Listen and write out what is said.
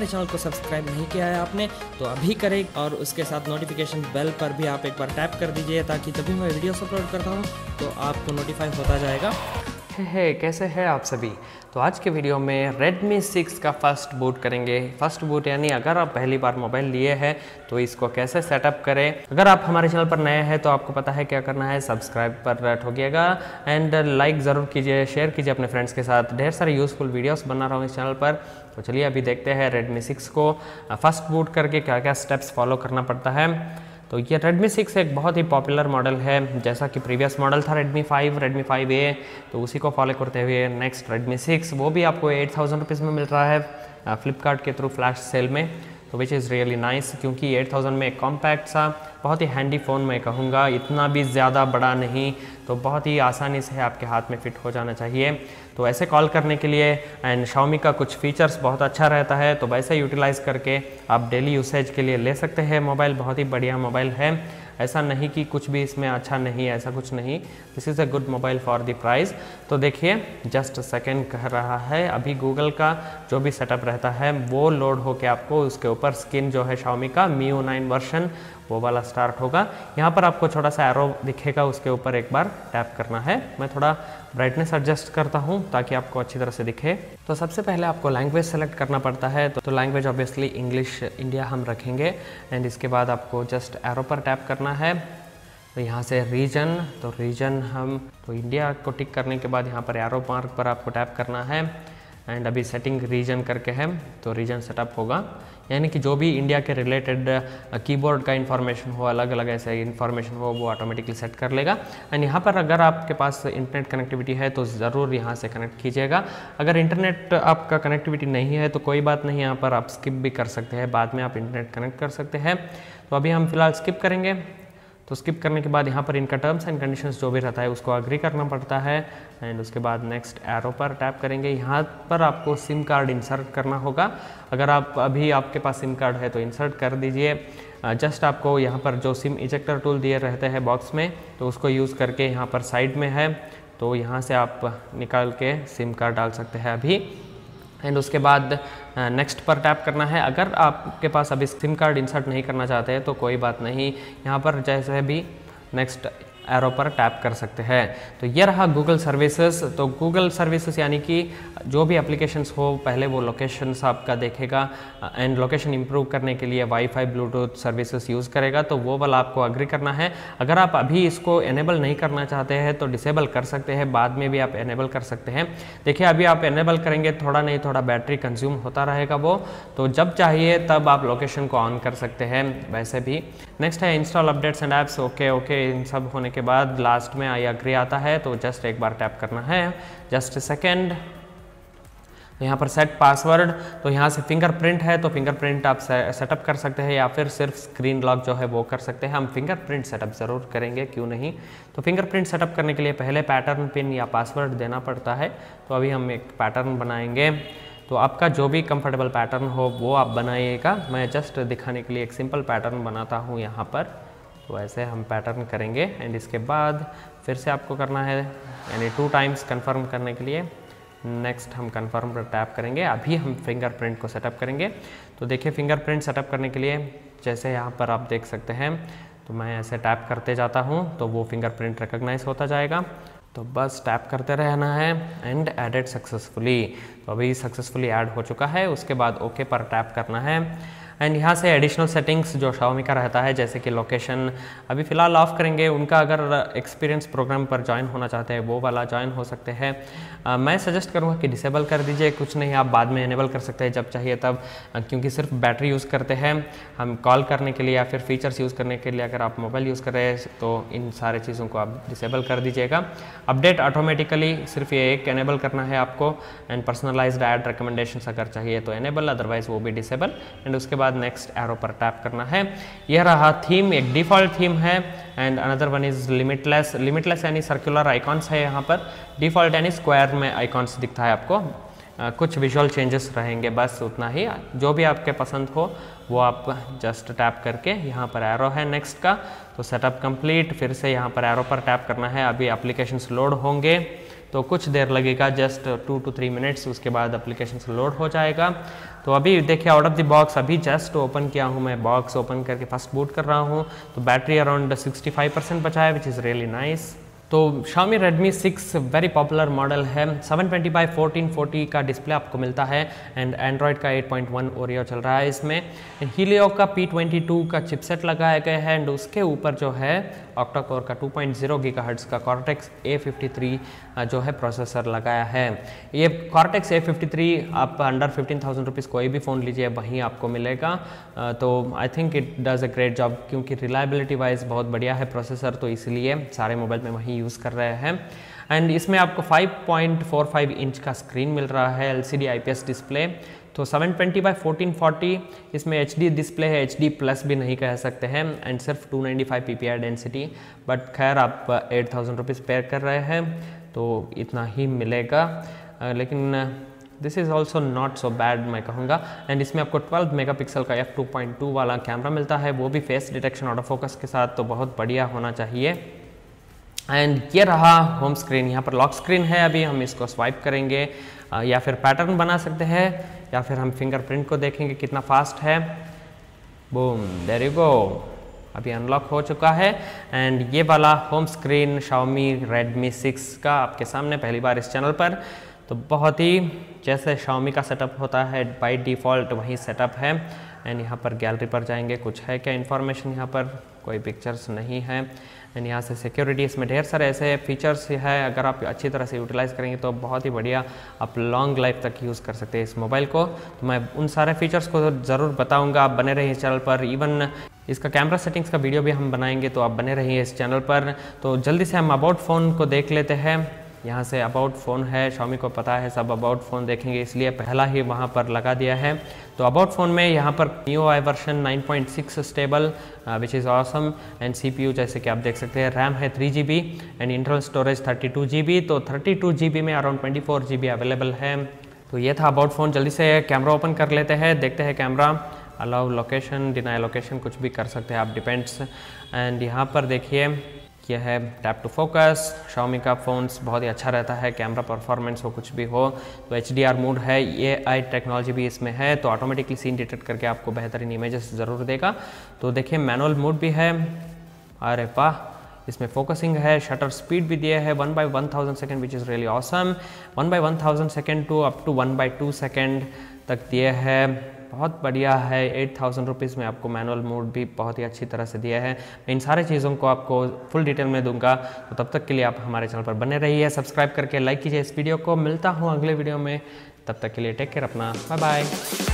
हमारे चैनल को सब्सक्राइब नहीं किया है आपने तो अभी करें और उसके साथ नोटिफिकेशन बेल पर भी आप एक बार टैप कर दीजिए ताकि जब भी मैं वीडियोस अपलोड करता हूँ तो आपको नोटिफाई होता जाएगा। हे हे कैसे हैं आप सभी? तो आज के वीडियो में Redmi 6 का फ़र्स्ट बूट करेंगे। फ़र्स्ट बूट यानी अगर आप पहली बार मोबाइल लिए हैं तो इसको कैसे सेटअप करें? अगर आप हमारे चैनल पर नए हैं तो आपको पता है क्या करना है। सब्सक्राइब पर ठोकिएगा एंड लाइक ज़रूर कीजिए शेयर कीजिए अपने फ्रेंड्स के साथ। ढेर सारे यूज़फुल वीडियोस बना रहा हूँ इस चैनल पर। तो चलिए अभी देखते हैं रेडमी सिक्स को। फ़र्स्ट बूट करके क्या क्या स्टेप्स फॉलो करना पड़ता है। तो ये Redmi 6 एक बहुत ही पॉपुलर मॉडल है, जैसा कि प्रीवियस मॉडल था Redmi 5 Redmi 5a तो उसी को फॉलो करते हुए नेक्स्ट Redmi 6 वो भी आपको एट थाउज़ेंड रुपीज़ में मिल रहा है फ्लिपकार्ट के थ्रू फ्लैश सेल में। तो विच इज़ रियली नाइस क्योंकि 8000 में कॉम्पैक्ट सा, बहुत ही हैंडी फ़ोन मैं कहूँगा। इतना भी ज़्यादा बड़ा नहीं तो बहुत ही आसानी से आपके हाथ में फ़िट हो जाना चाहिए। तो ऐसे कॉल करने के लिए एंड शाओमी का कुछ फीचर्स बहुत अच्छा रहता है तो वैसे यूटिलाइज़ करके आप डेली यूसेज के लिए ले सकते हैं। मोबाइल बहुत ही बढ़िया मोबाइल है। ऐसा नहीं कि कुछ भी इसमें अच्छा नहीं है ऐसा कुछ नहीं। This is a good mobile for the price तो देखिए जस्ट सेकेंड कह रहा है। अभी गूगल का जो भी सेटअप रहता है, वो लोड होकर आपको उसके ऊपर स्किन जो है शाओमी का मीओ नाइन वर्शन वो वाला स्टार्ट होगा। यहाँ पर आपको छोटा सा एरो दिखेगा उसके ऊपर एक बार टैप करना है। मैं थोड़ा ब्राइटनेस एडजस्ट करता हूँ ताकि आपको अच्छी तरह से दिखे। तो सबसे पहले आपको लैंग्वेज सेलेक्ट करना पड़ता है। तो, लैंग्वेज ऑब्वियसली इंग्लिश इंडिया हम रखेंगे। एंड इसके बाद आपको जस्ट एरो पर टैप करना है। तो यहाँ से रीजन तो रीजन हम तो इंडिया को टिक करने के बाद यहाँ पर एरो मार्क पर आपको टैप करना है। एंड अभी सेटिंग रीजन करके है तो रीजन सेटअप होगा। यानी कि जो भी इंडिया के रिलेटेड कीबोर्ड का इन्फॉर्मेशन हो अलग अलग ऐसे इन्फॉर्मेशन हो, वो ऑटोमेटिकली सेट कर लेगा। एंड यहाँ पर अगर आपके पास इंटरनेट कनेक्टिविटी है तो ज़रूर यहाँ से कनेक्ट कीजिएगा। अगर इंटरनेट आपका कनेक्टिविटी नहीं है तो कोई बात नहीं, यहाँ पर आप स्किप भी कर सकते हैं। बाद में आप इंटरनेट कनेक्ट कर सकते हैं। तो अभी हम फ़िलहाल स्किप करेंगे। तो स्किप करने के बाद यहाँ पर इनका टर्म्स एंड कंडीशंस जो भी रहता है, उसको अग्री करना पड़ता है। एंड उसके बाद नेक्स्ट एरो पर टैप करेंगे। यहाँ पर आपको सिम कार्ड इंसर्ट करना होगा। अगर आप अभी आपके पास सिम कार्ड है तो इंसर्ट कर दीजिए। जस्ट आपको यहाँ पर जो सिम इजेक्टर टूल दिए रहते हैं बॉक्स में तो उसको यूज़ करके यहाँ पर साइड में है। तो यहाँ से आप निकाल के सिम कार्ड डाल सकते हैं अभी। एंड उसके बाद नेक्स्ट पर टैप करना है। अगर आपके पास अभी सिम कार्ड इंसर्ट नहीं करना चाहते हैं तो कोई बात नहीं। यहाँ पर जैसे भी नेक्स्ट एरो पर टैप कर सकते हैं। तो ये रहा गूगल सर्विसेज़ तो गूगल सर्विसेज़ यानी कि जो भी एप्लीकेशंस हो, पहले वो लोकेशन आपका देखेगा एंड लोकेशन इंप्रूव करने के लिए वाईफाई ब्लूटूथ सर्विसेज़ यूज़ करेगा। तो वो वाला आपको अग्री करना है। अगर आप अभी इसको एनेबल नहीं करना चाहते हैं तो डिसेबल कर सकते हैं। बाद में भी आप एनेबल कर सकते हैं। देखिए, अभी आप एनेबल करेंगे, थोड़ा नहीं, थोड़ा बैटरी कंज्यूम होता रहेगा वो। तो जब चाहिए, तब आप लोकेशन को ऑन कर सकते हैं, वैसे भी। नेक्स्ट है install updates and apps okay okay इन सब होने के बाद लास्ट में आई अग्री आता है तो जस्ट एक बार टैप करना है। जस्ट सेकेंड तो यहाँ पर सेट पासवर्ड तो यहाँ से फिंगरप्रिंट है तो फिंगरप्रिंट आप सेटअप कर सकते हैं, या फिर सिर्फ़ स्क्रीन लॉक जो है वो कर सकते हैं। हम फिंगरप्रिंट सेटअप ज़रूर करेंगे, क्यों नहीं? तो फिंगरप्रिंट सेटअप करने के लिए पहले पैटर्न पिन या पासवर्ड देना पड़ता है। तो अभी हम एक पैटर्न बनाएँगे। तो आपका जो भी कंफर्टेबल पैटर्न हो, वो आप बनाइएगा। मैं जस्ट दिखाने के लिए एक सिंपल पैटर्न बनाता हूँ यहाँ पर। तो ऐसे हम पैटर्न करेंगे एंड इसके बाद फिर से आपको करना है, यानी टू टाइम्स कंफर्म करने के लिए। नेक्स्ट हम कंफर्म पर टैप करेंगे। अभी हम फिंगरप्रिंट को सेटअप करेंगे। तो देखिए फिंगरप्रिंट सेटअप करने के लिए जैसे यहाँ पर आप देख सकते हैं तो मैं ऐसे टैप करते जाता हूँ तो वो फिंगरप्रिंट रिकग्नाइज होता जाएगा। तो बस टैप करते रहना है एंड एडेड सक्सेसफुली तो अभी सक्सेसफुली ऐड हो चुका है, उसके बाद ओके पर टैप करना है। एंड यहाँ से एडिशनल सेटिंग्स जो शाओमी का रहता है, जैसे कि लोकेशन अभी फ़िलहाल ऑफ़ करेंगे। उनका अगर एक्सपीरियंस प्रोग्राम पर ज्वाइन होना चाहते हैं, वो वाला ज्वाइन हो सकते हैं। मैं सजेस्ट करूँगा कि डिसेबल कर दीजिए। कुछ नहीं, आप बाद में इनेबल कर सकते हैं जब चाहिए तब क्योंकि सिर्फ़ बैटरी यूज़ करते हैं हम कॉल करने के लिए या फिर फीचर्स यूज़ करने के लिए अगर आप मोबाइल यूज़ कर रहे हैं तो इन सारे चीज़ों को आप डिसेबल कर दीजिएगा। अपडेट ऑटोमेटिकली सिर्फ़ ये एक एनेबल करना है आपको। एंड पर्सनलाइज्ड एड रिकमेंडेशन अगर चाहिए तो एनेबल अदरवाइज़ वो भी डिसेबल एंड उसके बाद बाद नेक्स्ट एरो पर टैप करना है। यह रहा थीम एक डिफ़ॉल्ट थीम है and another one is limitless limitless यानी सर्कुलर आइकॉन्स है यहाँ पर। डिफ़ॉल्ट यानी स्क्वायर में आइकॉन्स दिखता है आपको। Uh, कुछ विजुअल चेंजेस रहेंगे बस उतना ही। जो भी आपके पसंद हो वो आप जस्ट टैप करके यहाँ पर एरो है नेक्स्ट का। तो सेटअप कंप्लीट फिर से यहाँ पर एरो पर टैप करना है। अभी एप्लीकेशंस लोड होंगे। तो कुछ देर लगेगा just two two three minutes उसके बाद अप्लीकेशन लोड हो जाएगा। तो अभी देखिए आउट ऑफ़ द बॉक्स अभी जस्ट ओपन किया हूँ मैं। बॉक्स ओपन करके फ़र्स्ट बूट कर रहा हूँ। तो बैटरी अराउंड 65 परसेंट बचा है विच इज़ रियली नाइस तो Xiaomi Redmi 6 very popular model है। 720 बाई फोर्टी का डिस्प्ले आपको मिलता है एंड एंड्रॉयड का 8.1 पॉइंट ओरियो चल रहा है इसमें। हीलियो का P22 का चिपसेट लगाया गया है एंड उसके ऊपर जो है ऑक्टा कोर का 2.0 पॉइंट का कॉर्टेक्स A53 जो है प्रोसेसर लगाया है। ये कॉर्टेक्स A53 आप अंडर फिफ्टीन थाउज़ेंड रुपीज़ कोई भी फ़ोन लीजिए वहीं आपको मिलेगा। तो I think it does a great job क्योंकि रिलायबिलिटी वाइज बहुत बढ़िया है प्रोसेसर तो इसलिए सारे मोबाइल में वहीं यूज़ कर रहे हैं। एंड इसमें आपको 5.45 इंच का स्क्रीन मिल रहा है एल सी डिस्प्ले तो 720 ट्वेंटी बाई फोर्टीन इसमें एचडी डिस्प्ले है एचडी प्लस भी नहीं कह सकते हैं एंड सिर्फ़ 295 नाइन्टी डेंसिटी बट खैर, आप एट थाउज़ेंड रुपीज़ पेयर कर रहे हैं तो इतना ही मिलेगा। लेकिन this is also not so bad मैं कहूँगा। एंड इसमें आपको 12 मेगापिक्सल का एफ़ टू वाला कैमरा मिलता है, वो भी फेस डिटेक्शन ऑटो फोकस के साथ तो बहुत बढ़िया होना चाहिए। एंड ये रहा होम स्क्रीन यहाँ पर लॉक स्क्रीन है अभी। हम इसको स्वाइप करेंगे। या फिर पैटर्न बना सकते हैं। या फिर हम फिंगरप्रिंट को देखेंगे कितना फास्ट है। बूम देर यू गो अभी अनलॉक हो चुका है। एंड ये वाला होम स्क्रीन Xiaomi Redmi 6 का आपके सामने पहली बार इस चैनल पर। तो बहुत ही जैसे Xiaomi का सेटअप होता है बाय डिफ़ॉल्ट वही सेटअप है। एंड यहाँ पर गैलरी पर जाएँगे। कुछ है क्या इन्फॉर्मेशन यहाँ पर? कोई पिक्चर्स नहीं है। एंड यहाँ से सिक्योरिटी इसमें ढेर सारे ऐसे फीचर्स है, अगर आप अच्छी तरह से यूटिलाइज़ करेंगे तो बहुत ही बढ़िया आप लॉन्ग लाइफ तक यूज़ कर सकते हैं इस मोबाइल को। तो मैं उन सारे फीचर्स को ज़रूर बताऊँगा। आप बने रहिए चैनल पर। इवन इसका कैमरा सेटिंग्स का वीडियो भी हम बनाएँगे तो आप बने रहिए इस चैनल पर। तो जल्दी से हम अबाउट फ़ोन को देख लेते हैं। यहाँ से अबाउट फ़ोन है शॉमी को पता है, सब अबाउट फ़ोन देखेंगे, इसलिए पहला ही वहाँ पर लगा दिया है। तो अबाउट फ़ोन में यहाँ पर new I version 9.6 stable which is awesome and CPU जैसे कि आप देख सकते हैं रैम है three G B and internal storage thirty two G B तो थर्टी टू जी बी में around twenty four G B available है। तो ये था अबाउट फ़ोन जल्दी से कैमरा ओपन कर लेते हैं, देखते हैं camera allow location deny location कुछ भी कर सकते हैं आप डिपेंड्स एंड यहाँ पर देखिए यह है टैप टू फोकस शाओमी का फ़ोन्स बहुत ही अच्छा रहता है कैमरा परफॉर्मेंस हो, कुछ भी हो तो एच डी मोड है ए आई टेक्नोलॉजी भी इसमें है तो ऑटोमेटिकली सीन डिटेक्ट करके आपको बेहतरीन इमेजेस ज़रूर देगा। तो देखिए मैनुअल मोड भी है, अरे वाह, इसमें फोकसिंग है शटर स्पीड भी दिया है one by one thousand second which is really awesome one by one thousand second to up to one by two second तक दिए है। बहुत बढ़िया है। एट थाउज़ेंड रुपीज़ में आपको मैनुअल मोड भी बहुत ही अच्छी तरह से दिया है। मैं इन सारे चीज़ों को आपको फुल डिटेल में दूँगा। तो तब तक के लिए आप हमारे चैनल पर बने रहिए, सब्सक्राइब करके लाइक कीजिए इस वीडियो को। मिलता हूँ अगले वीडियो में। तब तक के लिए टेक केयर अपना। Bye bye.